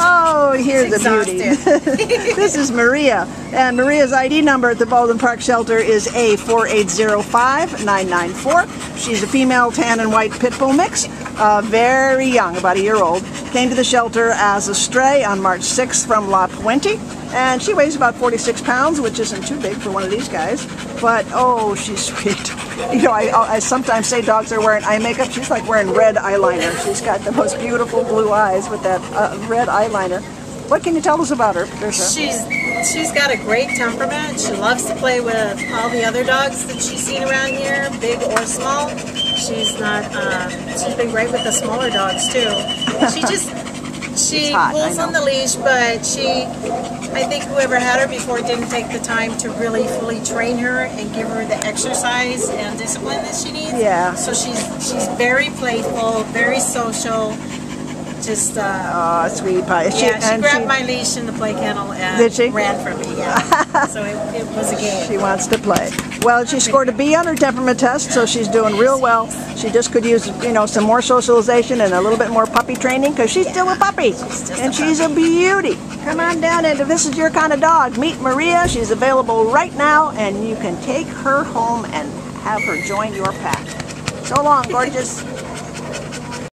Oh, here's a beauty. this is Maria, and Maria's ID number at the Baldwin Park Shelter is A4805994. She's a female tan and white pit bull mix, uh, very young, about a year old. Came to the shelter as a stray on March 6th from La Puente, and she weighs about 46 pounds, which isn't too big for one of these guys. But oh, she's sweet. You know, I, I sometimes say dogs are wearing eye makeup. She's like wearing red eyeliner. She's got the most beautiful blue eyes with that uh, red eyeliner. What can you tell us about her, Patricia? She's she's got a great temperament. She loves to play with all the other dogs that she's seen around here, big or small. She's not. Um, she's been great with the smaller dogs too. She just she hot, pulls on the leash, but she. I think whoever had her before didn't take the time to really fully train her and give her the exercise and discipline that she needs. Yeah. So she's she's very playful, very social. Just uh, Oh, sweet pie. She, yeah, she grabbed she, my leash in the play kennel and Did she? ran from me. Yeah, so it, it was a game. she wants to play. Well, she scored a B on her temperament test, so she's doing real well. She just could use, you know, some more socialization and a little bit more puppy training because she's still a puppy, and she's a beauty. Come on down, and if this is your kind of dog, meet Maria. She's available right now, and you can take her home and have her join your pack. So long, gorgeous.